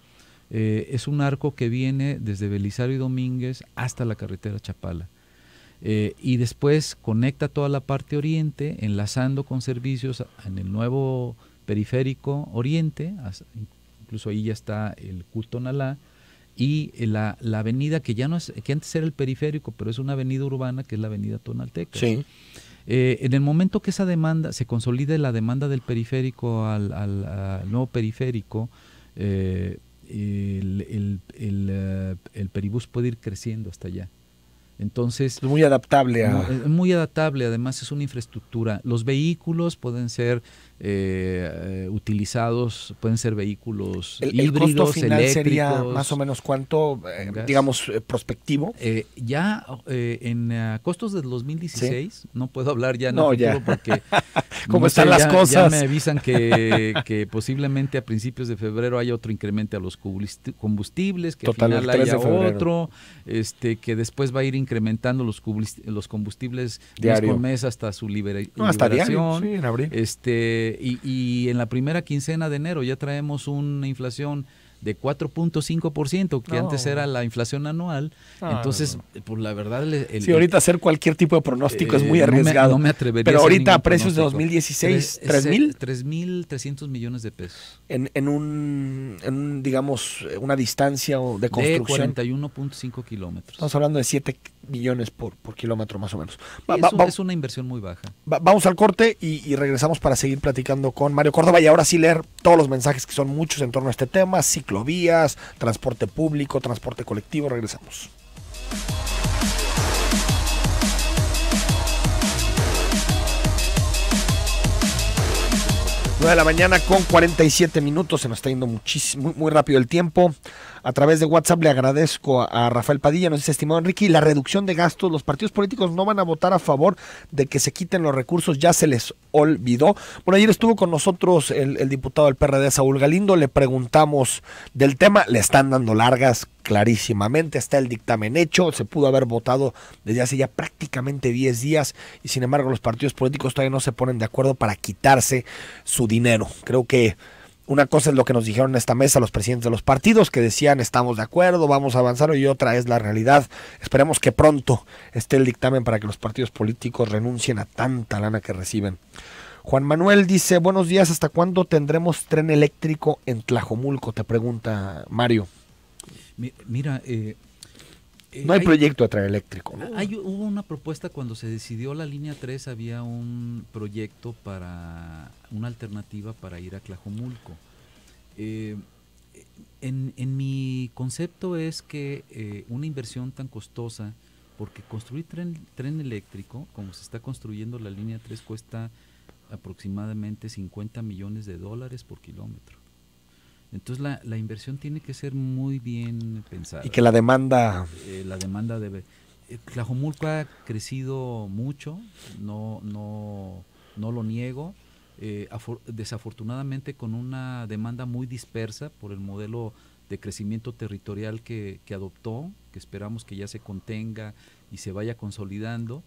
C: Eh, es un arco que viene desde Belisario y Domínguez hasta la carretera Chapala. Eh, y después conecta toda la parte oriente, enlazando con servicios en el nuevo periférico oriente, incluso ahí ya está el culto Nalá, y la, la, avenida que ya no es, que antes era el periférico, pero es una avenida urbana que es la avenida Tonalteca.
B: Sí.
C: Eh, en el momento que esa demanda, se consolide la demanda del periférico al, al, nuevo periférico, eh, el, el, el, eh, el peribús puede ir creciendo hasta allá. Entonces,
B: es muy adaptable a...
C: Muy adaptable, además es una infraestructura. Los vehículos pueden ser eh, utilizados, pueden ser vehículos
B: el,
C: híbridos,
B: el costo final sería más o menos cuánto, eh, digamos, eh, prospectivo.
C: ya en costos del 2016, no puedo hablar ya no, ya. porque... [laughs]
B: ¿Cómo están las cosas?
C: Ya me avisan que, [laughs] que, posiblemente a principios de febrero haya otro incremento a los combustibles, que al final haya otro, este, que después va a ir incrementando los, los combustibles mes con mes hasta su liberación. hasta diario, sí, en abril. Este, y, y en la primera quincena de enero ya traemos una inflación de 4.5%, que antes era la inflación anual. Entonces, pues la verdad...
B: El, sí, ahorita hacer cualquier tipo de pronóstico es muy eh, arriesgado. No me, atrevería Pero ahorita a precios de 2016, ¿3 mil?
C: 3.300 millones de pesos.
B: En, en, un, en digamos, una distancia de construcción.
C: De 41.5 kilómetros.
B: Estamos hablando de 7 millones por, por kilómetro más o menos.
C: es, una inversión muy baja.
B: vamos al corte y, y, regresamos para seguir platicando con Mario Córdoba y ahora sí leer todos los mensajes que son muchos en torno a este tema, transporte público, transporte colectivo. Regresamos. 9 de la mañana con 47 minutos, se nos está yendo muchísimo, muy, rápido el tiempo. A través de WhatsApp. Le agradezco a, Rafael Padilla, nos dice, estimado Enrique, la reducción de gastos, los partidos políticos no van a votar a favor de que se quiten los recursos, ya se les olvidó. Bueno, ayer estuvo con nosotros el, el diputado del PRD, Saúl Galindo, le preguntamos del tema, le están dando largas, clarísimamente, está el dictamen hecho, se pudo haber votado desde hace ya prácticamente 10 días. Y sin embargo los partidos políticos todavía no se ponen de acuerdo para quitarse su dinero. Creo que una cosa es lo que nos dijeron en esta mesa los presidentes de los partidos, que decían estamos de acuerdo, vamos a avanzar, y otra es la realidad. Esperemos que pronto esté el dictamen para que los partidos políticos renuncien a tanta lana que reciben. Juan Manuel dice, buenos días, ¿hasta cuándo tendremos tren eléctrico en Tlajomulco? Te pregunta Mario.
C: Mira, eh,
B: no hay, proyecto de tren eléctrico.
C: Hay, hubo una propuesta cuando se decidió la línea 3, había un proyecto para una alternativa para ir a Tlajomulco. Eh, en, en, mi concepto es que una inversión tan costosa, porque construir tren, tren eléctrico, como se está construyendo la línea 3, cuesta aproximadamente 50 millones de dólares por kilómetro. Entonces la, la, inversión tiene que ser muy bien pensada.
B: Y que la demanda...
C: Eh, la demanda debe... Eh, Tlajomulco ha crecido mucho, no, no, no lo niego, eh, desafortunadamente con una demanda muy dispersa por el modelo de crecimiento territorial que, que adoptó, que esperamos que ya se contenga y se vaya consolidando.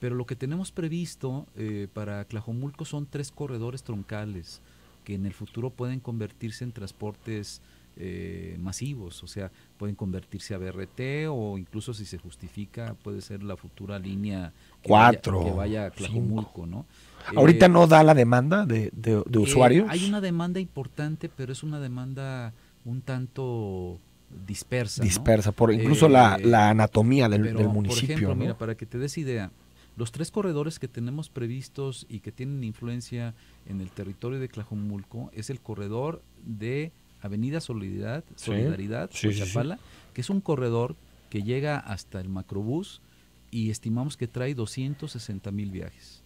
C: pero lo que tenemos previsto para Tlajomulco son tres corredores troncales que en el futuro pueden convertirse en transportes eh, masivos, o sea, pueden convertirse a BRT o incluso si se justifica puede ser la futura línea
B: que Cuatro,
C: vaya, que vaya a Tlajomulco, ¿no?
B: ¿Ahorita eh, no da la demanda de, de, eh, usuarios?
C: hay una demanda importante, pero es una demanda un tanto dispersa.
B: Dispersa, por incluso la, la, anatomía del, del municipio. Por ejemplo,
C: mira, para que te des idea, los tres corredores que tenemos previstos y que tienen influencia en el territorio de Tlajomulco es el corredor de Avenida Solidaridad, Solidaridad que es un corredor que llega hasta el macrobús y estimamos que trae 260 mil viajes.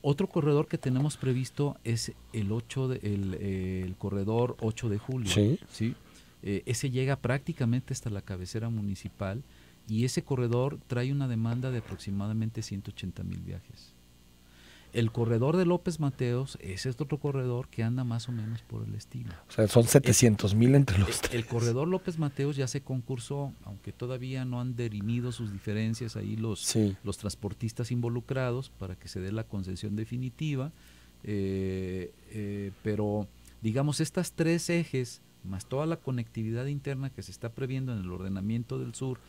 C: Otro corredor que tenemos previsto es el 8 de, el, corredor 8 de julio. Sí. Eh, ese llega prácticamente hasta la cabecera municipal y ese corredor trae una demanda de aproximadamente 180 mil viajes. El corredor de López Mateos es este otro corredor que anda más o menos por el estilo.
B: O sea, son 700 mil entre los
C: tres. El corredor López Mateos ya se concursó, aunque todavía no han derimido sus diferencias ahí los, los transportistas involucrados para que se dé la concesión definitiva. Eh, eh, pero, digamos, estas tres ejes, más toda la conectividad interna que se está previendo en el ordenamiento del sur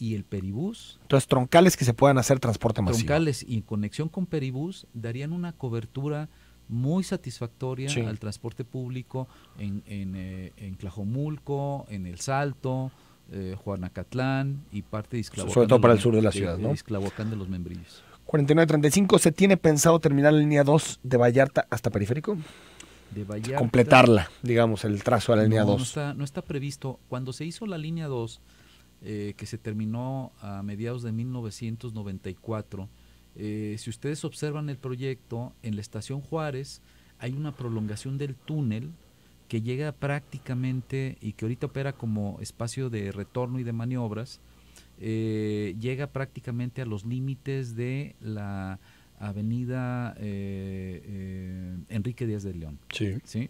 C: y el Peribús.
B: Entonces, troncales que se puedan hacer transporte masivo.
C: Troncales y en conexión con Peribús darían una cobertura muy satisfactoria al transporte público en, en, eh, en, Tlajomulco, en El Salto, eh, Juanacatlán y parte de Isclavocán.
B: Sobre todo para el sur de la ciudad, ¿no?
C: de los Membrillos.
B: 4935, ¿se tiene pensado terminar la línea 2 de Vallarta hasta Periférico?
C: De Vallarta,
B: Completarla, digamos, el trazo de la línea 2.
C: No está, no está previsto. Cuando se hizo la línea 2, eh, que se terminó a mediados de 1994. Eh, si ustedes observan el proyecto, en la estación Juárez hay una prolongación del túnel que llega prácticamente y que ahorita opera como espacio de retorno y de maniobras, eh, llega prácticamente a los límites de la avenida Enrique Díaz de León. Sí.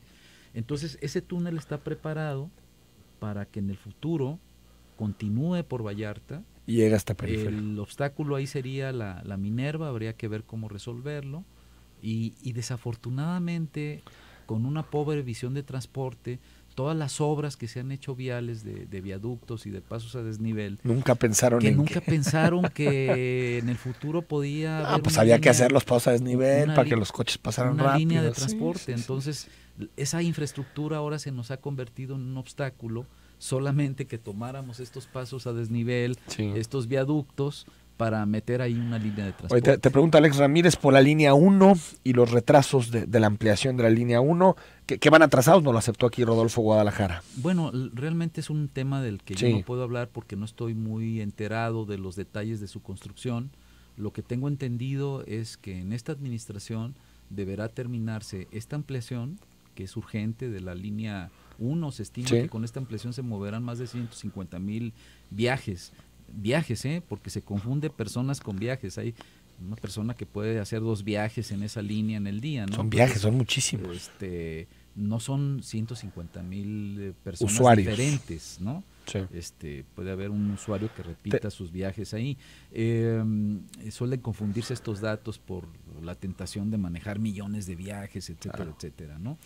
C: Entonces, ese túnel está preparado para que en el futuro continúe por Vallarta.
B: Y llega hasta periferia.
C: El obstáculo ahí sería la, la Minerva, habría que ver cómo resolverlo. Y, y desafortunadamente, con una pobre visión de transporte, todas las obras que se han hecho viales de, viaductos y de pasos a desnivel.
B: Nunca pensaron
C: que
B: en
C: nunca pensaron [laughs] que en el futuro podía.
B: Ah, pues había que hacer los pasos a desnivel para que los coches pasaran
C: una
B: rápido.
C: línea de transporte. Entonces, esa infraestructura ahora se nos ha convertido en un obstáculo. Solamente que tomáramos estos pasos a desnivel, estos viaductos, para meter ahí una línea de transporte.
B: te, pregunta Alex Ramírez por la línea 1 y los retrasos de, la ampliación de la línea 1. ¿Qué, van atrasados? No lo aceptó aquí Rodolfo Guadalajara.
C: Bueno, realmente es un tema del que yo no puedo hablar porque no estoy muy enterado de los detalles de su construcción. Lo que tengo entendido es que en esta administración deberá terminarse esta ampliación, que es urgente, de la línea 1. Se estima que con esta ampliación se moverán más de 150 mil viajes viajes, ¿eh? porque se confunde personas con viajes. Hay una persona que puede hacer dos viajes en esa línea en el día. ¿no?
B: Son viajes, son muchísimos.
C: Este, no son 150 mil eh, personas diferentes, ¿no? Este, puede haber un usuario que repita sus viajes ahí. Em, suelen confundirse estos datos por la tentación de manejar millones de viajes, etcétera, etcétera, ¿no?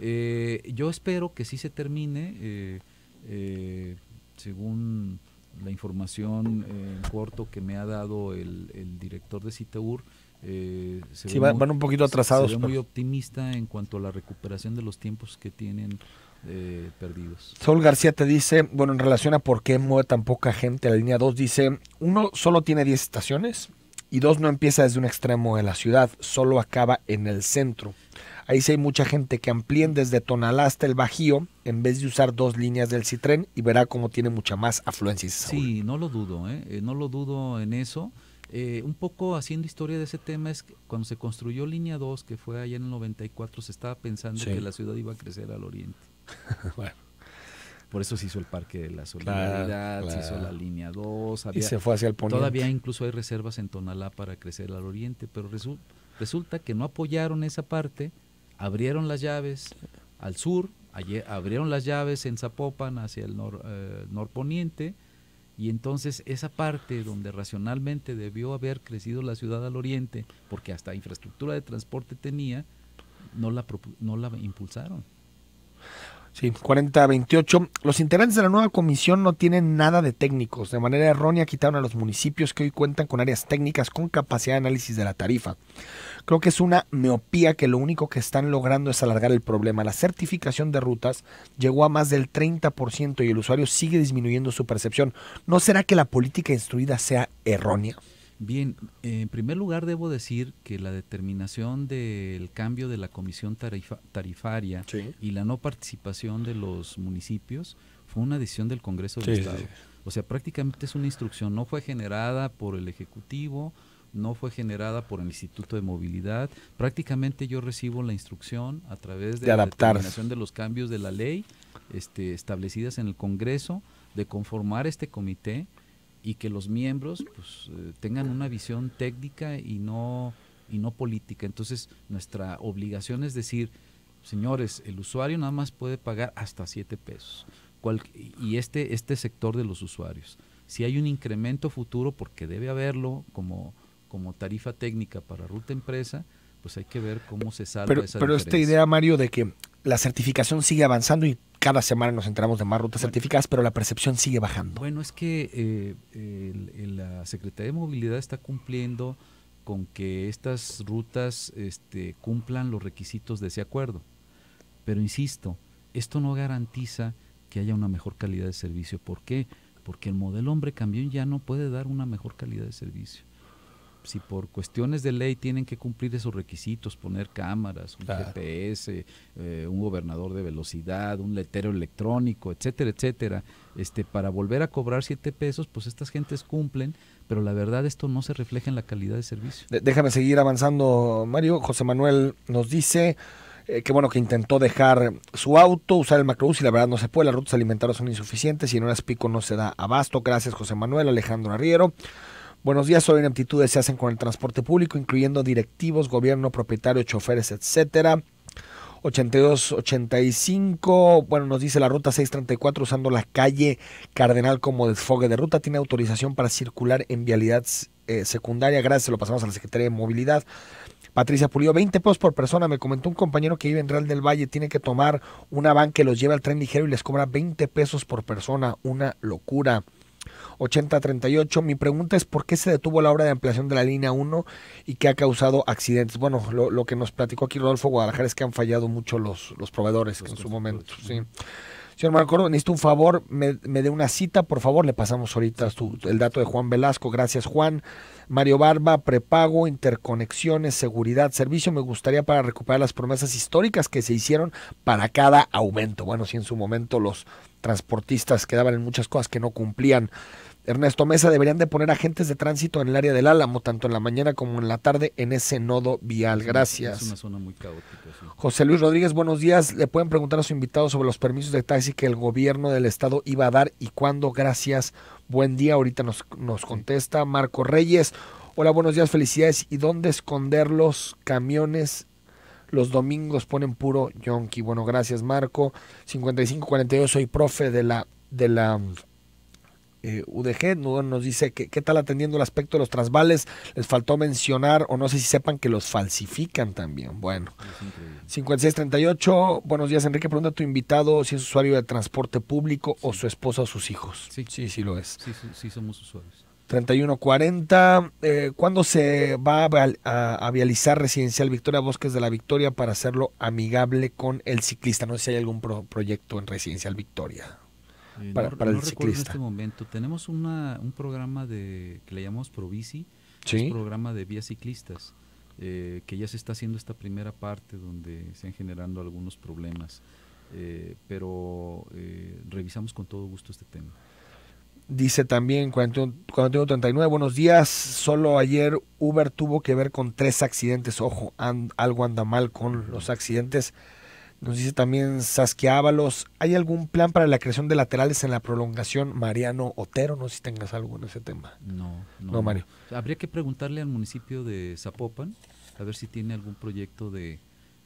C: Eh, yo espero que sí se termine, eh, según la información en corto que me ha dado el, director de Citeur,
B: eh, sí, van, un poquito atrasados.
C: Se muy optimista en cuanto a la recuperación de los tiempos que tienen eh, perdidos.
B: Saúl García te dice, bueno, en relación a por qué mueve tan poca gente la línea 2, dice, uno solo tiene 10 estaciones y dos no empieza desde un extremo de la ciudad, solo acaba en el centro. Ahí sí hay mucha gente que amplíen desde Tonalá hasta el Bajío en vez de usar dos líneas del Citren y verá cómo tiene mucha más afluencia.
C: Sí, no lo dudo, ¿eh? ¿eh? no lo dudo en eso. Eh, un poco haciendo historia de ese tema es que cuando se construyó línea 2, que fue allá en el 94, se estaba pensando que la ciudad iba a crecer al oriente. [laughs] bueno. Por eso se hizo el Parque de la Solidaridad, se hizo la línea 2.
B: y se fue hacia el poniente.
C: Todavía incluso hay reservas en Tonalá para crecer al oriente, pero resulta que no apoyaron esa parte abrieron las llaves al sur, abrieron las llaves en Zapopan hacia el nor, eh, norponiente, y entonces esa parte donde racionalmente debió haber crecido la ciudad al oriente, porque hasta infraestructura de transporte tenía, no la, no la impulsaron.
B: Sí, 40-28. Los integrantes de la nueva comisión no tienen nada de técnicos. De manera errónea quitaron a los municipios que hoy cuentan con áreas técnicas con capacidad de análisis de la tarifa. Creo que es una miopía que lo único que están logrando es alargar el problema. La certificación de rutas llegó a más del 30% y el usuario sigue disminuyendo su percepción. ¿No será que la política instruida sea errónea?
C: Bien, en primer lugar debo decir que la determinación del cambio de la comisión tarifaria y la no participación de los municipios fue una decisión del Congreso del Estado. O sea, prácticamente es una instrucción, no fue generada por el Ejecutivo, no fue generada por el Instituto de Movilidad. Prácticamente yo recibo la instrucción a través de, la determinación de los cambios de la ley este, establecidas en el Congreso de conformar este comité y que los miembros pues, eh, tengan una visión técnica y no, y no política. Entonces, nuestra obligación es decir, señores, el usuario nada más puede pagar hasta 7 pesos. y este, este sector de los usuarios. Si hay un incremento futuro, porque debe haberlo, como como tarifa técnica para ruta empresa, pues hay que ver cómo se salva
B: pero,
C: esa
B: Pero esta idea, Mario, de que la certificación sigue avanzando y cada semana nos enteramos de más rutas certificadas, pero la percepción sigue bajando.
C: Bueno, es que eh, la Secretaría de Movilidad está cumpliendo con que estas rutas este, cumplan los requisitos de ese acuerdo. Pero insisto, esto no garantiza que haya una mejor calidad de servicio. ¿Por qué? Porque el modelo hombre camión ya no puede dar una mejor calidad de servicio si por cuestiones de ley tienen que cumplir esos requisitos, poner cámaras, un GPS, eh, un gobernador de velocidad, un letero electrónico, etcétera, etcétera, este, para volver a cobrar siete pesos, pues estas gentes cumplen, pero la verdad esto no se refleja en la calidad de servicio.
B: déjame seguir avanzando, Mario. José Manuel nos dice eh, que bueno que intentó dejar su auto, usar el macrobús y la verdad no se puede, las rutas alimentarias son insuficientes y en horas pico no se da abasto. Gracias José Manuel, Alejandro Arriero. Buenos días, hoy en aptitudes se hacen con el transporte público, incluyendo directivos, gobierno, propietario, choferes, etcétera. 8285, bueno, nos dice la ruta 634 usando la calle Cardenal como desfogue de ruta, tiene autorización para circular en vialidad eh, secundaria, gracias, lo pasamos a la Secretaría de Movilidad. Patricia Pulido, 20 pesos por persona. Me comentó un compañero que vive en Real del Valle, tiene que tomar una van que los lleva al tren ligero y les cobra 20 pesos por persona. Una locura. 8038. Mi pregunta es por qué se detuvo la obra de ampliación de la línea 1 y qué ha causado accidentes. Bueno, lo, que nos platicó aquí Rodolfo Guadalajara es que han fallado mucho los, los proveedores en su momento. Sí. Señor Marco, necesito un favor, me, dé una cita, por favor, le pasamos ahorita el dato de Juan Velasco, gracias Juan. Mario Barba, prepago, interconexiones, seguridad, servicio, me gustaría para recuperar las promesas históricas que se hicieron para cada aumento. Bueno, si en su momento los transportistas quedaban en muchas cosas que no cumplían. Ernesto Mesa, deberían de poner agentes de tránsito en el área del Álamo, tanto en la mañana como en la tarde, en ese nodo vial. Gracias.
C: Es una zona muy caótica.
B: José Luis Rodríguez, buenos días. Le pueden preguntar a su invitado sobre los permisos de taxi que el gobierno del estado iba a dar y cuándo. Gracias. Buen día. Ahorita nos, nos contesta Marco Reyes. Hola, buenos días, felicidades. ¿Y dónde esconder los camiones los domingos ponen puro yonki. Bueno, gracias Marco. 5542, soy profe de la de la eh, UDG nos dice que qué tal atendiendo el aspecto de los trasvales, les faltó mencionar o no sé si sepan que los falsifican también. Bueno, 5638, buenos días Enrique, pregunta a tu invitado si es usuario de transporte público o su esposa o sus hijos.
C: Sí, sí, sí lo es. Sí, sí, somos usuarios.
B: 3140, eh, ¿cuándo se va a, a, vializar Residencial Victoria Bosques de la Victoria para hacerlo amigable con el ciclista? No sé si hay algún proyecto en Residencial Victoria.
C: Eh, para, no, el ciclista. en este momento. Tenemos una, un programa de que le llamamos Provici, ¿Sí? un programa de vías ciclistas, eh, que ya se está haciendo esta primera parte donde se han generando algunos problemas, eh, pero revisamos con todo gusto este tema.
B: Dice también 4139, buenos días, solo ayer Uber tuvo que ver con tres accidentes, ojo, algo anda mal con los accidentes. Nos dice también Saskia Ábalos, ¿hay algún plan para la creación de laterales en la prolongación Mariano Otero? No sé si tengas algo en ese tema.
C: No, no, Mario. Habría que preguntarle al municipio de Zapopan a ver si tiene algún proyecto de,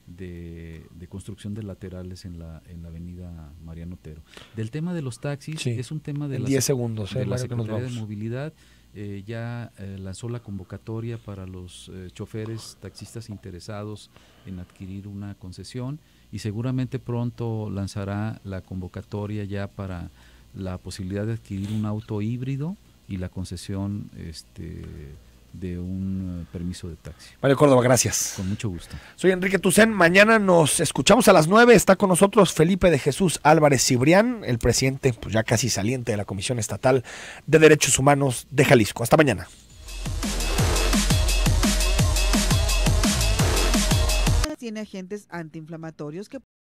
C: de, construcción de laterales en la, en la avenida Mariano Otero. Del tema de los taxis, es un tema de,
B: 10 segundos,
C: de la Secretaría de Movilidad. Eh, ya eh, lanzó la convocatoria para los eh, choferes taxistas interesados en adquirir una concesión y seguramente pronto lanzará la convocatoria ya para la posibilidad de adquirir un auto híbrido y la concesión este, de un eh, permiso de taxi.
B: Mario Córdoba, gracias.
C: Con mucho gusto.
B: Soy Enrique Tucen. Mañana nos escuchamos a las 9. Está con nosotros Felipe de Jesús Álvarez Cibrián, el presidente, pues ya casi saliente de la Comisión Estatal de Derechos Humanos de Jalisco. Hasta mañana.
F: Tiene agentes antiinflamatorios que